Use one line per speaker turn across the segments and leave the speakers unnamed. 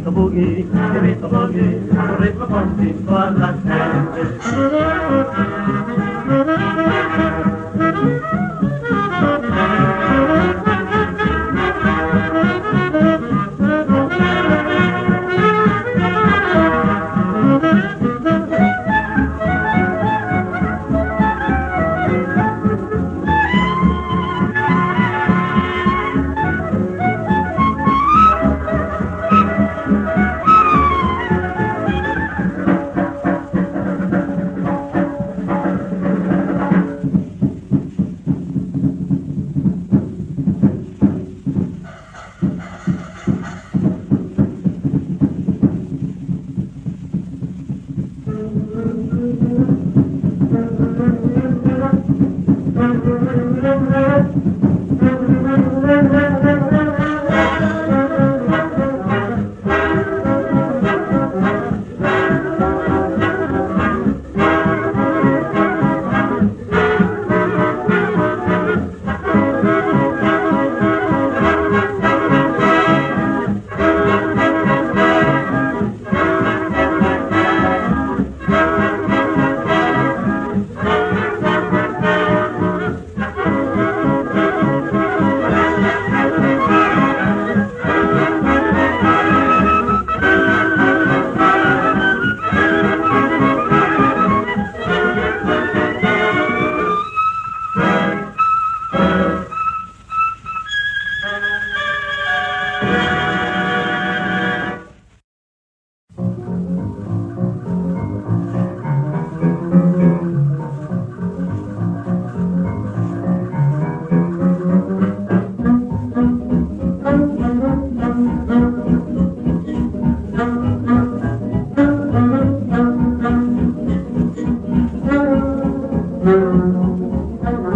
favorito.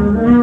Mm-hmm.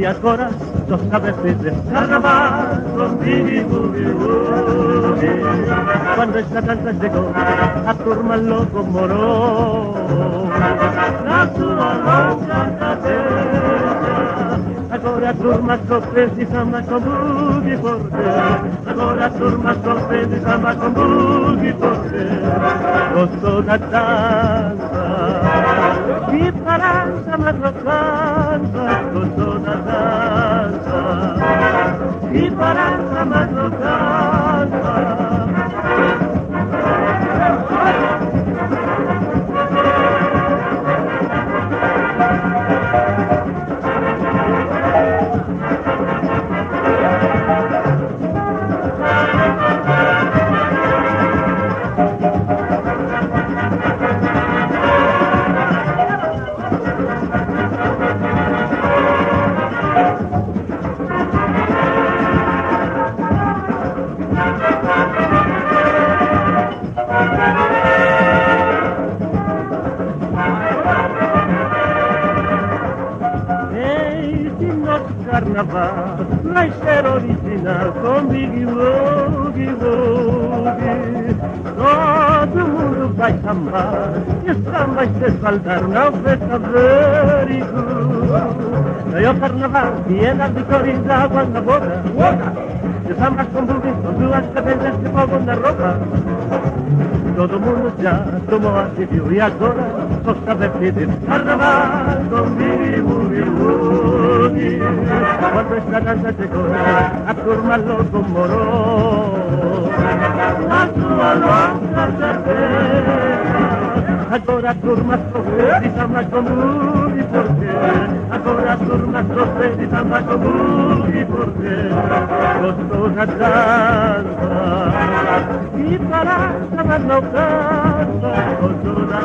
E agora só sabe fazer carnaval. Quando esta dança chegou, a turma morou na sua louca cabeça. Agora a turma sofre de samba com bugi porque Agora a turma sofre de samba com bugi porque Gostou da dança E para samba não E para samba carnaval vai ser original com Big Boogie Boogie. Todo mundo vai sambar e o samba se esbaldar na festa very good. Daí o carnaval e ela de cores de água na boca. E samba com boogie com duas cabeças de fogo na roupa. Todo mundo já tomou a civil e agora só sabe pedir carnaval Big Boogie Boogie. Quando esta dança chegou, a turma logo morou. Na sua louca certeza. Agora a turma sofre de samba com boogie porque Agora a turma sofre de samba com boogie porque Gostou da dança E para samba não canta Gostou da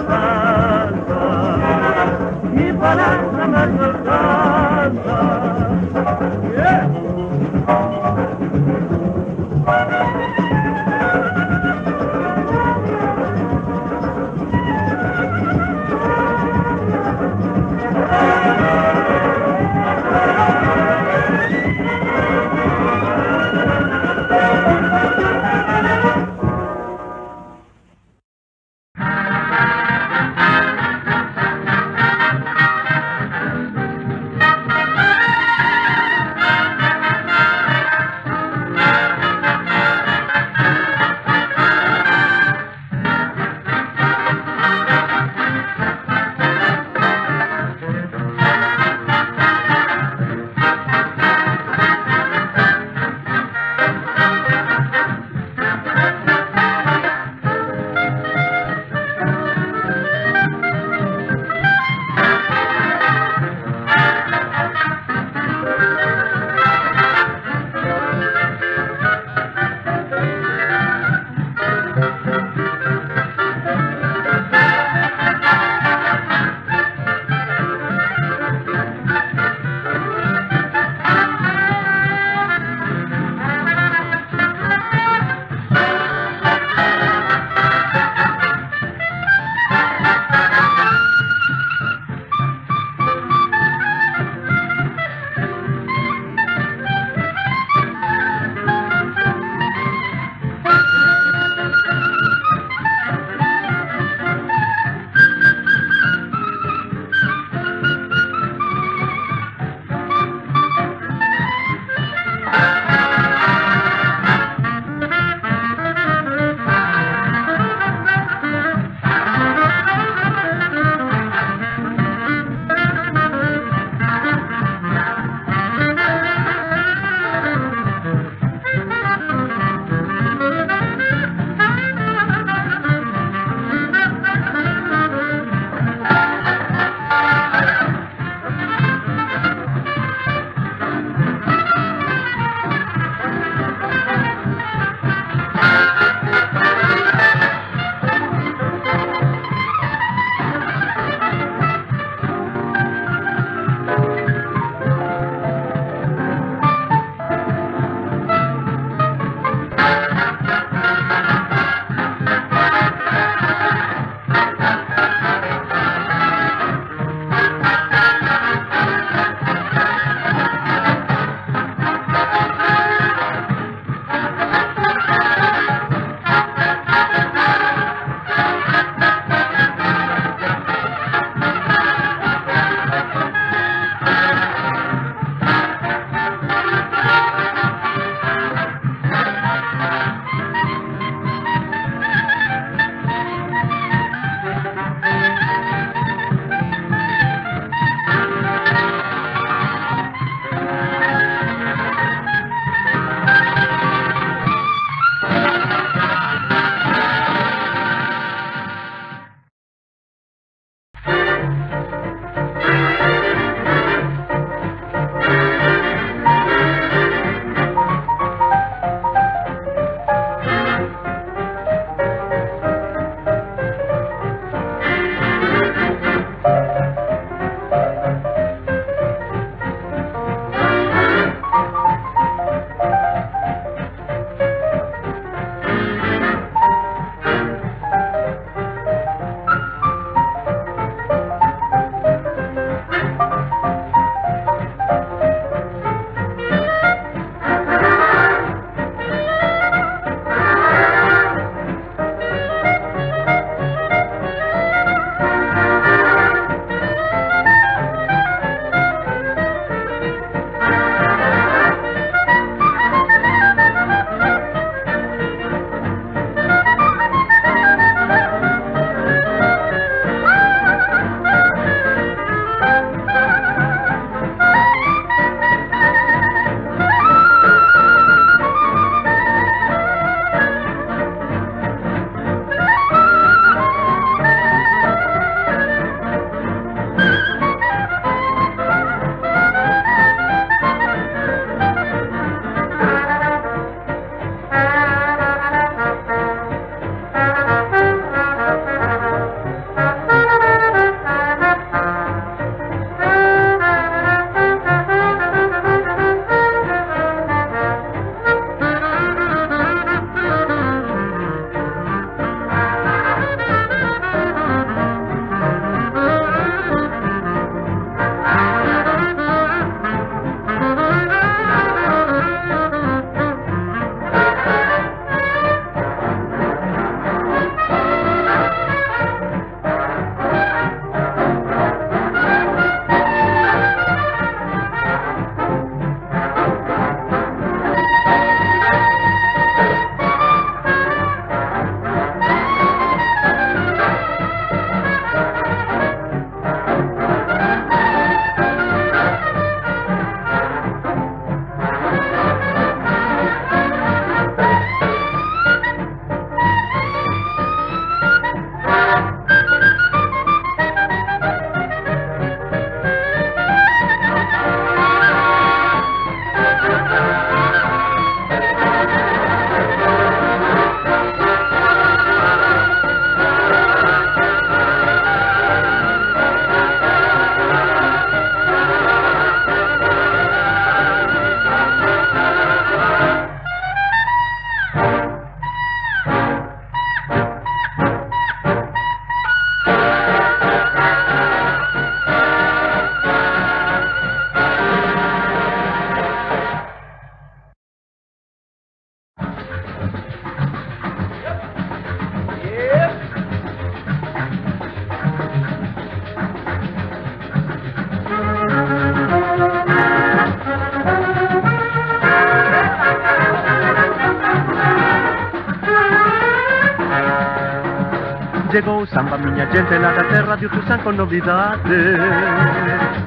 Chegou o samba, miña gente, na da terra de Utusan con novidade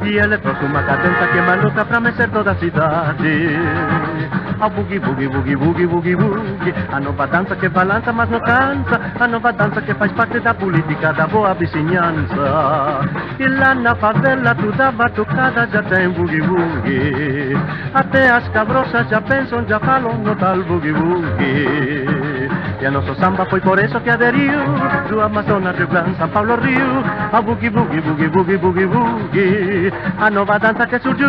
E ele trouxe uma cadenza que maluca pra mexer toda a cidade ah, A boogie, boogie, boogie, boogie, boogie, boogie A ah, nova dança que balança, mas não cansa. Ah, a nova dança que faz parte da política da boa vizinhança E lá na favela toda batucada já tem boogie, boogie Até as cabrosas já pensam, já falam no tal boogie, boogie A nosso samba foi por isso que aderiu Do Amazonas, Rio Grande, São Paulo, Rio A boogie, boogie, boogie, boogie, boogie, boogie A nova dança que surgiu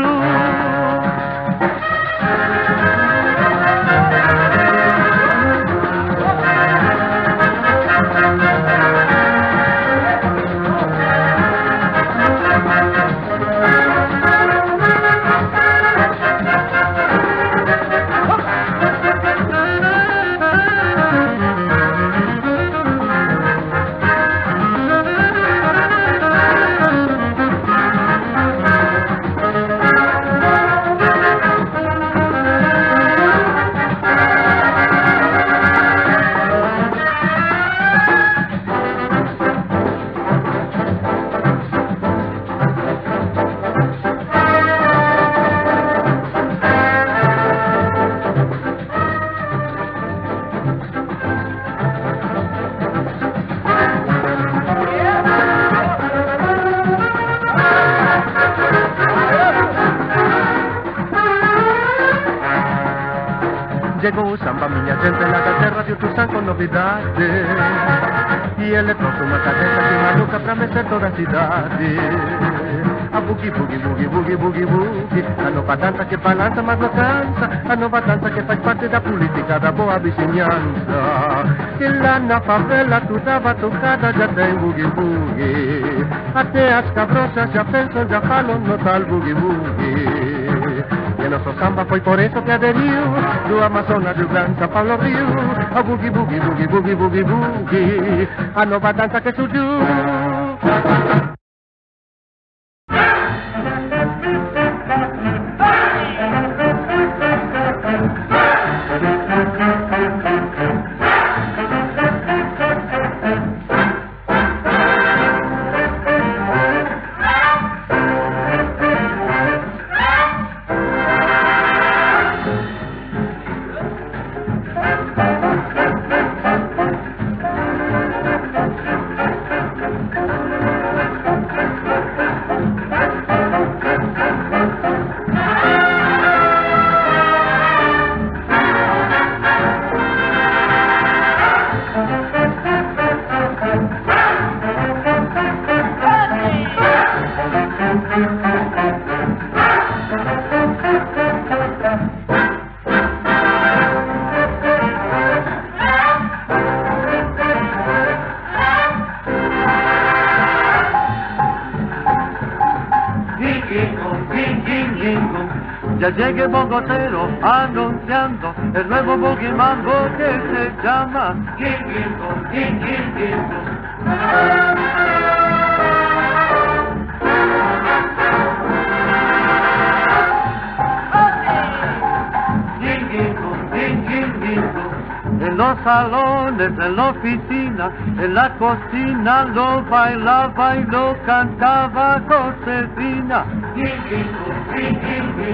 δηλαδή Α, μπουκι, μπουκι, μπουκι, μπουκι, μπουκι, μπουκι Κάνω πατάντα και παλάντα, μαυροκάνσα Κάνω πατάντα και φας parte da politica, da boa vicinanza. Che là na favela tu dava toccata già ten boogie boogie A te a scabrosa già penso già falo no tal boogie boogie y en nuestro samba fue por eso que adherió Tu Amazonas, tu Gran San Pablo Río A boogie, boogie, boogie, A nova danza que subió el nuevo boogie mambo que se llama. Gingingo, Gingingo. En los salones, en la oficina, en la cocina lo bailaba y lo cantaba Josefina. Gingingo, Gingingo.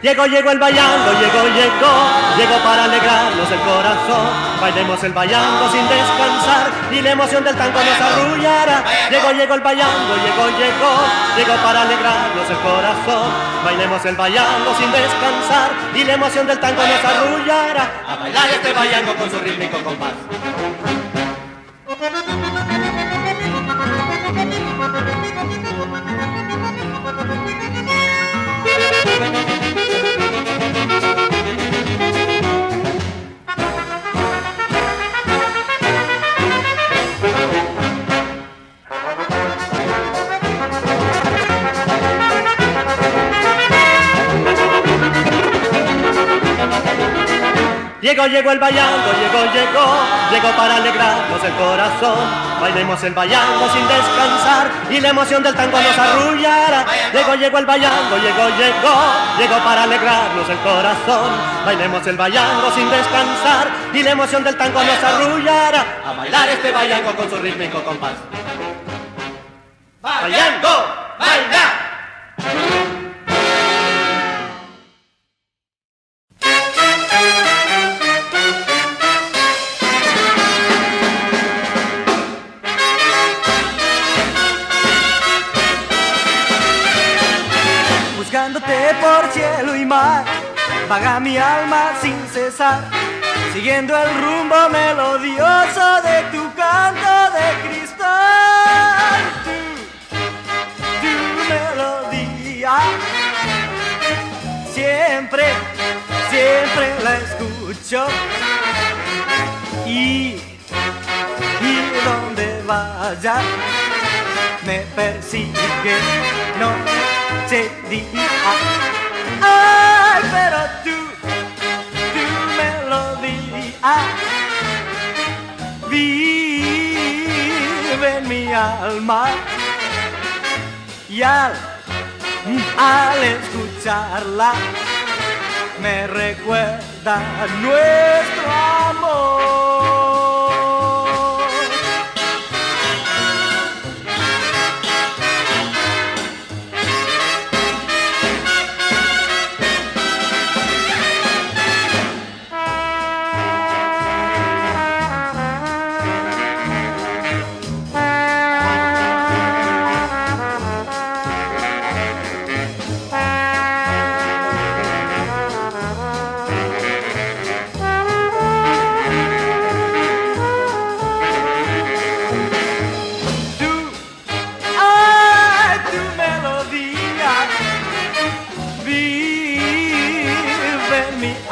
Llegó, llegó el bailando, llegó, llegó, llegó para alegrarnos el corazón. Bailemos el bailando sin descansar y la emoción del tango nos arrullará. Llegó, llegó el bailando, llegó, llegó, llegó para alegrarnos el corazón. Bailemos el bailando sin descansar y la emoción del tango nos arrullará. A bailar este bailando con su rítmico compás. Llegó, llegó el bailando, llegó, llegó, llegó para alegrarnos el corazón. Bailemos el bailando sin descansar y la emoción del tango nos arrullará. Llegó, llegó el bailando, llegó, llegó, llegó para alegrarnos el corazón. Bailemos el bailando sin descansar y la emoción del tango nos arrullará. A bailar este bailando con su rítmico compás. Bailando, baila.
Mar, vaga mi alma sin cesar, siguiendo el rumbo melodioso de tu canto de cristal. Tu, tu melodía, siempre, siempre la escucho. Y, y donde vaya, me persigue, no día. Alma y al, al escucharla me recuerda nuestro amor.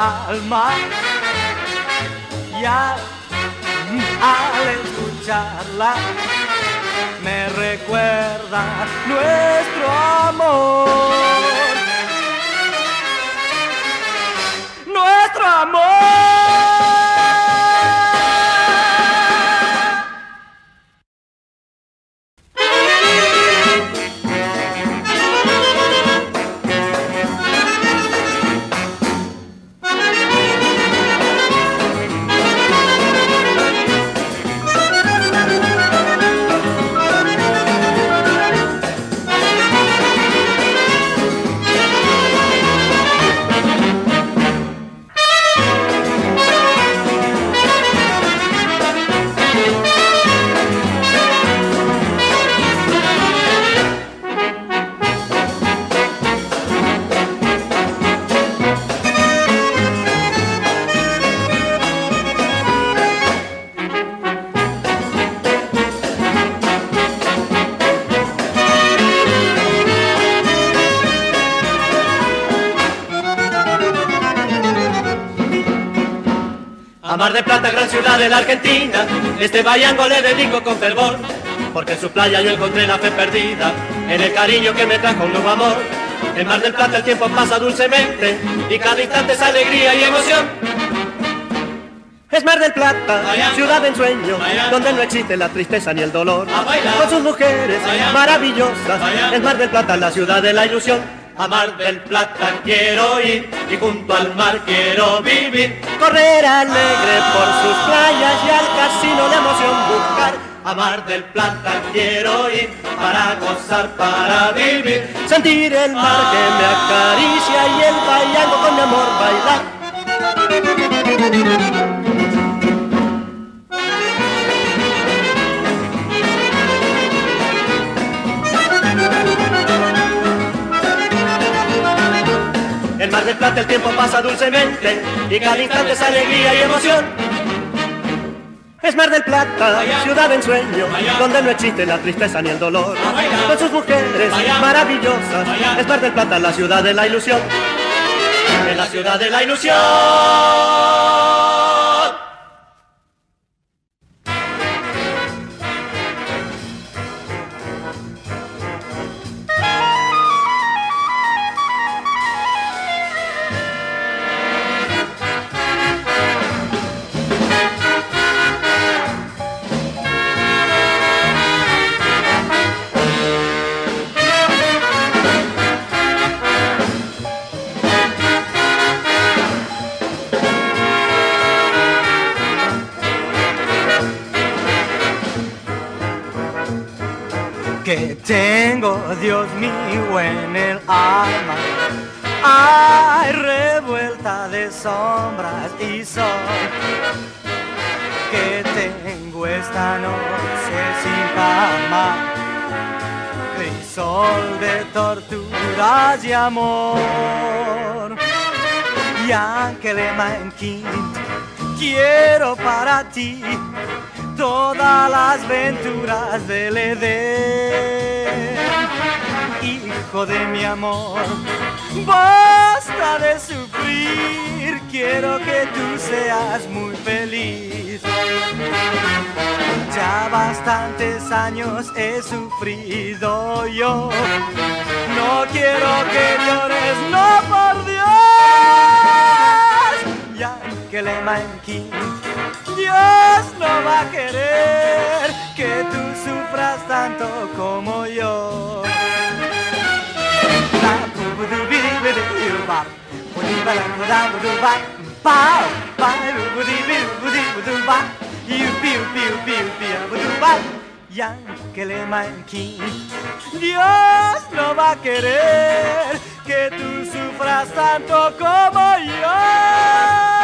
Alma y al, escucharla me recuerda nuestro amor. Nuestro amor.
De la Argentina, este bayango le dedico con fervor, porque en su playa yo encontré la fe perdida, en el cariño que me trajo un nuevo amor. En Mar del Plata el tiempo pasa dulcemente, y cada instante es alegría y emoción. Es Mar del Plata, ciudad de ensueño, donde no existe la tristeza ni el dolor. Con sus mujeres maravillosas, es Mar del Plata la ciudad de la ilusión. A Mar del Plata quiero ir y junto al mar quiero vivir. Correr alegre por sus playas y al casino de emoción buscar.
A Mar del Plata quiero ir para gozar, para vivir.
Sentir el mar que me acaricia y el bailando con mi amor bailar. Del Plata el tiempo pasa dulcemente y cada instante es alegría y emoción. Es Mar del Plata, ciudad en sueño, donde no existe la tristeza ni el dolor. Con sus mujeres maravillosas, es Mar del Plata la ciudad de la ilusión. Es la ciudad de la ilusión.
Tengo, Dios mío, en el alma. Hay revuelta de sombras y sol que tengo esta noche sin cama. Crisol de torturas y amor. Y Ángel Manquín, quiero para ti todas las venturas del Edén. De mi amor, basta de sufrir, quiero que tú seas muy feliz. Ya bastantes años he sufrido yo, no quiero que llores, no por Dios. Ya que le manquín Dios no va a querer que tú sufras tanto como yo. Dios no va a querer que tú sufras tanto como yo.